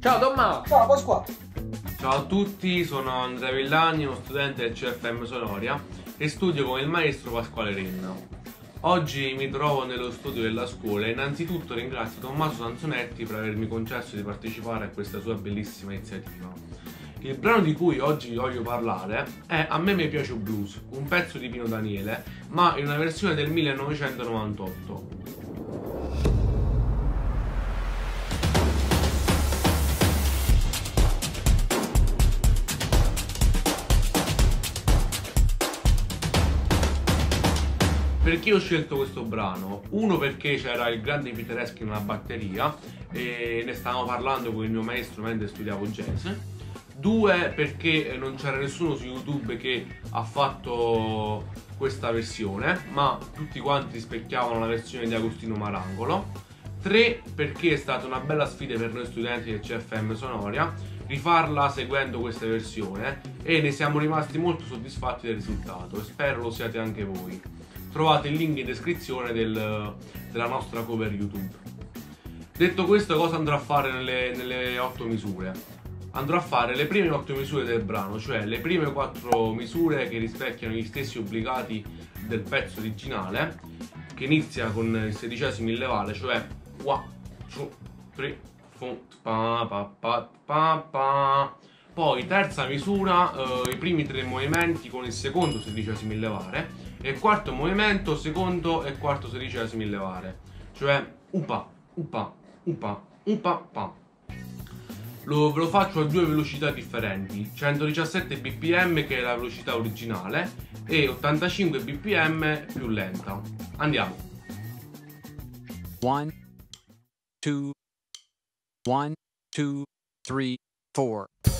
Ciao Tommaso! Ciao Pasqua! Ciao a tutti, sono Andrea Villani, uno studente del CFM Sonoria e studio con il maestro Pasquale Renna. Oggi mi trovo nello studio della scuola e innanzitutto ringrazio Tommaso Sanzonetti per avermi concesso di partecipare a questa sua bellissima iniziativa. Il brano di cui oggi voglio parlare è A me mi piace un blues, un pezzo di Pino Daniele, ma in una versione del 1998. Perché ho scelto questo brano? Uno perché c'era il grande Pitereschi nella batteria e ne stavamo parlando con il mio maestro mentre studiavo jazz. Due perché non c'era nessuno su YouTube che ha fatto questa versione, ma tutti quanti rispecchiavano la versione di Agostino Marangolo. Tre perché è stata una bella sfida per noi studenti del CFM Sonoria rifarla seguendo questa versione e ne siamo rimasti molto soddisfatti del risultato e spero lo siate anche voi trovate il link in descrizione del, della nostra cover YouTube. Detto questo, cosa andrò a fare nelle, nelle 8 misure? Andrò a fare le prime 8 misure del brano, cioè le prime 4 misure che rispecchiano gli stessi obbligati del pezzo originale, che inizia con il sedicesimo in levare, cioè 1, 2, 3, 4, pa, pa, pa, pa, Poi terza misura, eh, i primi tre movimenti con il secondo sedicesimo in levare e quarto movimento, secondo e quarto sedicesimo in levare, cioè upa, upa, upa, upa, pa. Lo, lo faccio a due velocità differenti, 117 bpm che è la velocità originale e 85 bpm più lenta. Andiamo. 1 2 1 2 3 4